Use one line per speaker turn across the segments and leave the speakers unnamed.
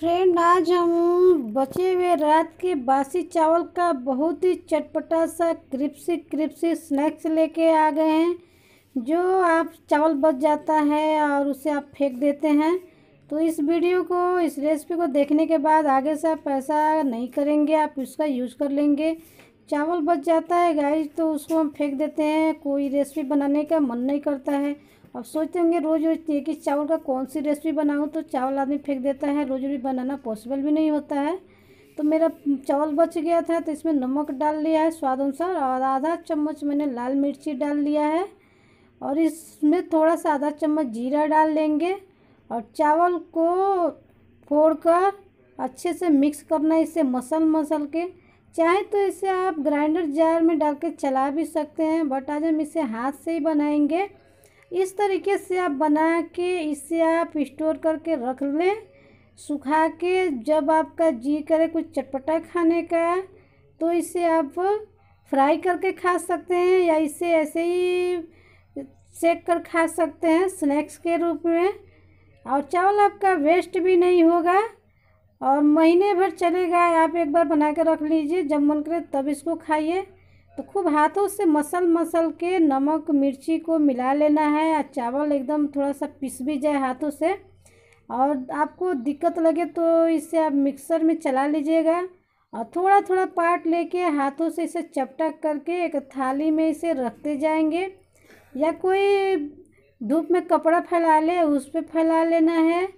Friend आज हम बचे हुए रात के बासी चावल का बहुत ही चटपटा सा, क्रिप्सी क्रिप्सी स्नैक्स लेके आ गए हैं। जो आप चावल बच जाता है और उसे आप फेंक देते हैं तो इस वीडियो को, इस रेसिपी को देखने के बाद आगे से आप ऐसा नहीं करेंगे, आप इसका यूज़ कर लेंगे। चावल बच जाता है गाइस तो उसको हम फेंक देते हैं। कोई रेसिपी बनाने का मन नहीं करता है। अब सोचते होंगे रोज़ रोज़ ही चावल का कौन सी रेसिपी बनाऊँ तो चावल आदमी फेंक देता है, रोज़ रोज़ बनाना पॉसिबल भी नहीं होता है। तो मेरा चावल बच गया था तो इसमें नमक डाल लिया है स्वाद अनुसार और आधा चम्मच मैंने लाल मिर्ची डाल लिया है। और इसमें थोड़ा सा आधा चम्मच जीरा डाल लेंगे और चावल को फोड़कर अच्छे से मिक्स करना है इसे मसल मसल के। चाहे तो इसे आप ग्राइंडर जार में डाल के चला भी सकते हैं बट आज हम इसे हाथ से ही बनाएँगे। इस तरीके से आप बना के इसे आप स्टोर करके रख लें। सुखा के जब आपका जी करे कुछ चटपटा खाने का तो इसे आप फ्राई करके खा सकते हैं या इसे ऐसे ही सेक कर खा सकते हैं स्नैक्स के रूप में। और चावल आपका वेस्ट भी नहीं होगा और महीने भर चलेगा। आप एक बार बना के रख लीजिए, जब मन करे तब इसको खाइए। तो खूब हाथों से मसल मसल के नमक, मिर्ची को मिला लेना है। और चावल एकदम थोड़ा सा पिस भी जाए हाथों से। और आपको दिक्कत लगे तो इसे आप मिक्सर में चला लीजिएगा। और थोड़ा थोड़ा पार्ट लेके हाथों से इसे चपटक करके एक थाली में इसे रखते जाएँगे। या कोई धूप में कपड़ा फैला ले, उस पर फैला लेना है।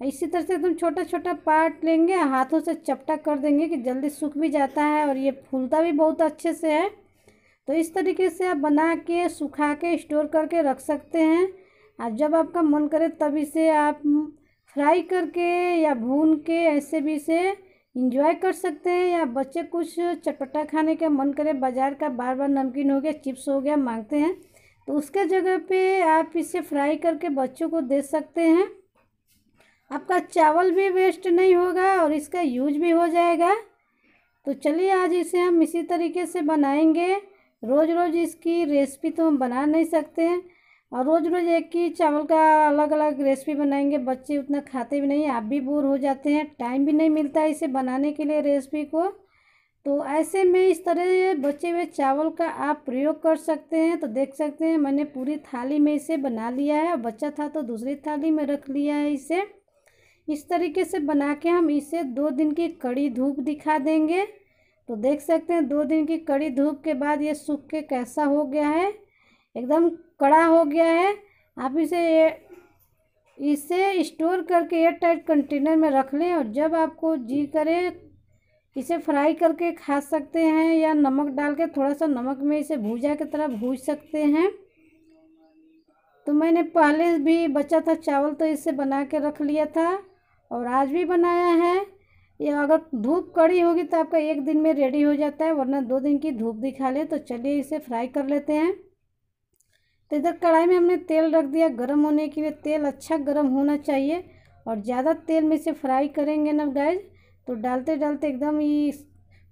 इसी तरह से एकदम छोटा छोटा पार्ट लेंगे, हाथों से चपटा कर देंगे कि जल्दी सूख भी जाता है और ये फूलता भी बहुत अच्छे से है। तो इस तरीके से आप बना के, सुखा के, स्टोर करके रख सकते हैं। और जब आपका मन करे तब इसे आप फ्राई करके या भून के ऐसे भी इसे इंजॉय कर सकते हैं। या बच्चे कुछ चटपटा खाने का मन करे, बाज़ार का बार बार नमकीन हो गया, चिप्स हो गया, मांगते हैं तो उसके जगह पे आप इसे फ्राई करके बच्चों को दे सकते हैं। आपका चावल भी वेस्ट नहीं होगा और इसका यूज़ भी हो जाएगा। तो चलिए आज इसे हम इसी तरीके से बनाएँगे। रोज़ रोज़ इसकी रेसिपी तो हम बना नहीं सकते हैं और रोज़ रोज़ एक ही चावल का अलग अलग रेसिपी बनाएँगे। बच्चे उतना खाते भी नहीं आप भी बोर हो जाते हैं। टाइम भी नहीं मिलता है इसे बनाने के लिए रेसिपी को। तो ऐसे में इस तरह बचे हुए चावल का आप प्रयोग कर सकते हैं। तो देख सकते हैं, मैंने पूरी थाली में इसे बना लिया है बच्चा था तो दूसरी थाली में रख लिया है इसे। इस तरीके से बना के हम इसे दो दिन की कड़ी धूप दिखा देंगे। तो देख सकते हैं, दो दिन की कड़ी धूप के बाद ये सूख के कैसा हो गया है। एकदम कड़ा हो गया है। आप इसे इसे स्टोर करके एयर टाइट कंटेनर में रख लें और जब आपको जी करे, इसे फ्राई करके खा सकते हैं या नमक डाल के थोड़ा सा नमक में इसे भूजा की तरह भूज सकते हैं। तो मैंने पहले भी बचा था चावल तो इसे बना के रख लिया था। और आज भी बनाया है। ये अगर धूप कड़ी होगी तो आपका एक दिन में रेडी हो जाता है, वरना दो दिन की धूप दिखा ले तो चलिए इसे फ्राई कर लेते हैं। तो इधर कढ़ाई में हमने तेल रख दिया। गर्म होने के लिए तेल अच्छा गर्म होना चाहिए और ज़्यादा तेल में इसे फ्राई करेंगे ना गैस तो डालते डालते एकदम ये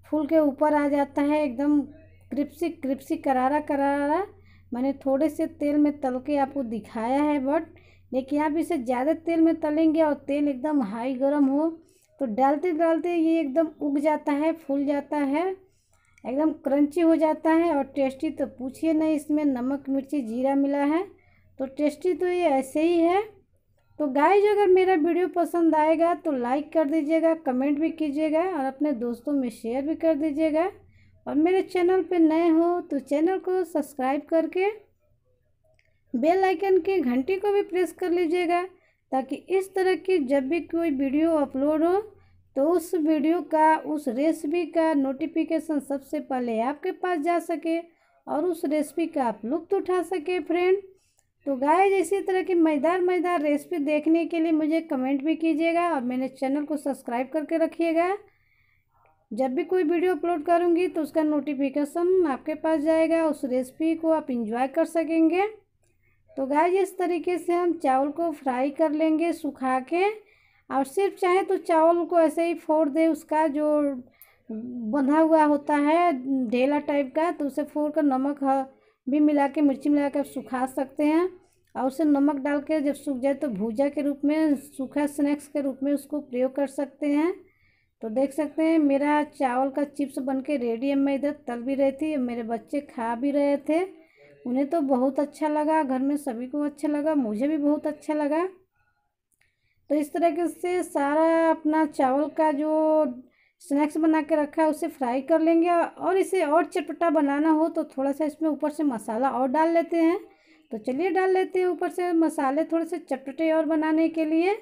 फूल के ऊपर आ जाता है, एकदम क्रिप्सी क्रिप्सी करारा करारा। मैंने थोड़े से तेल में तल के आपको दिखाया है बट लेकिन आप इसे ज़्यादा तेल में तलेंगे और तेल एकदम हाई गर्म हो तो डालते डालते ये एकदम उग जाता है, फूल जाता है, एकदम क्रंची हो जाता है और टेस्टी तो पूछिए नहीं, इसमें नमक, मिर्ची, जीरा मिला है तो टेस्टी तो ये ऐसे ही है। तो गाइज़ अगर मेरा वीडियो पसंद आएगा तो लाइक कर दीजिएगा कमेंट भी कीजिएगा और अपने दोस्तों में शेयर भी कर दीजिएगा। और मेरे चैनल पे नए हो तो चैनल को सब्सक्राइब करके बेल आइकन की घंटी को भी प्रेस कर लीजिएगा, ताकि इस तरह की जब भी कोई वीडियो अपलोड हो तो उस वीडियो का, उस रेसिपी का नोटिफिकेशन सबसे पहले आपके पास जा सके और उस रेसिपी का आप लुत्फ उठा सके, फ्रेंड। तो गाय इसी तरह की मज़ेदार मज़ेदार रेसिपी देखने के लिए मुझे कमेंट भी कीजिएगा और मेरे चैनल को सब्सक्राइब करके रखिएगा। जब भी कोई वीडियो अपलोड करूँगी तो उसका नोटिफिकेशन आपके पास जाएगा, उस रेसिपी को आप इंजॉय कर सकेंगे। तो गाय इस तरीके से हम चावल को फ्राई कर लेंगे सुखा के। और सिर्फ़ चाहे तो चावल को ऐसे ही फोड़ दे, उसका जो बंधा हुआ होता है, ढेला टाइप का तो उसे फोड़ कर नमक भी मिला के, मिर्ची मिला कर सुखा सकते हैं। और उसे नमक डाल के जब सूख जाए तो भूजा के रूप में, सूखा स्नैक्स के रूप में उसको प्रयोग कर सकते हैं। तो देख सकते हैं, मेरा चावल का चिप्स बन के रेडी है। मैं इधर तल भी रही थी, मेरे बच्चे खा भी रहे थे। उन्हें तो बहुत अच्छा लगा, घर में सभी को अच्छा लगा, मुझे भी बहुत अच्छा लगा। तो इस तरीके से सारा अपना चावल का जो स्नैक्स बना के रखा है, उसे फ्राई कर लेंगे और इसे और चटपटा बनाना हो तो थोड़ा सा इसमें ऊपर से मसाला और डाल लेते हैं। तो चलिए डाल लेते हैं ऊपर से मसाले थोड़े से चटपटे और बनाने के लिए।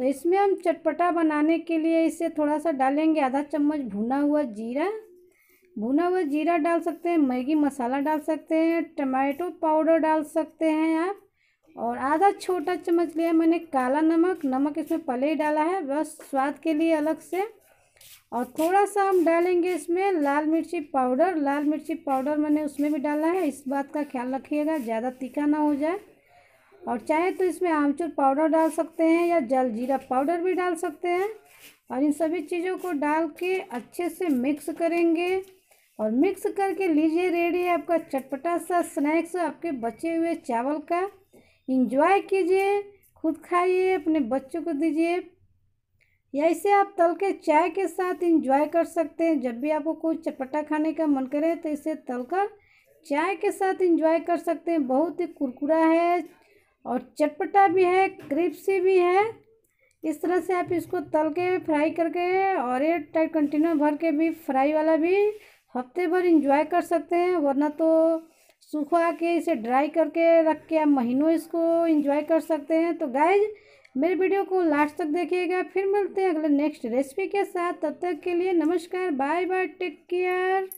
तो इसमें हम चटपटा बनाने के लिए इसे थोड़ा सा डालेंगे, आधा चम्मच भुना हुआ जीरा। भुना हुआ जीरा डाल सकते हैं, मैगी मसाला डाल सकते हैं, टमाटो पाउडर डाल सकते हैं आप। और आधा छोटा चम्मच लिया मैंने काला नमक नमक इसमें पहले ही डाला है, बस स्वाद के लिए अलग से। और थोड़ा सा हम डालेंगे इसमें लाल मिर्ची पाउडर, लाल मिर्ची पाउडर मैंने उसमें भी डाला है, इस बात का ख्याल रखिएगा, ज़्यादा तीखा ना हो जाए। और चाहे तो इसमें आमचूर पाउडर डाल सकते हैं या जल जीरा पाउडर भी डाल सकते हैं। और इन सभी चीज़ों को डाल के अच्छे से मिक्स करेंगे। और मिक्स करके लीजिए रेडी है आपका चटपटा सा स्नैक्स आपके बचे हुए चावल का। इंजॉय कीजिए, खुद खाइए, अपने बच्चों को दीजिए। या इसे आप तल के चाय के साथ इंजॉय कर सकते हैं। जब भी आपको कोई चटपटा खाने का मन करे तो इसे तलकर चाय के साथ इंजॉय कर सकते हैं। बहुत ही कुरकुरा है और चटपटा भी है क्रिप्सी भी है। इस तरह से आप इसको तल के फ्राई करके और एक टाइट कंटेनर भर के भी फ्राई वाला भी हफ़्ते भर इंजॉय कर सकते हैं, वरना तो सूखा के इसे ड्राई करके रख के आप महीनों इसको इंजॉय कर सकते हैं। तो गाइज़ मेरे वीडियो को लास्ट तक देखिएगा, फिर मिलते हैं अगले नेक्स्ट रेसिपी के साथ। तब तक के लिए नमस्कार बाय बाय टेक केयर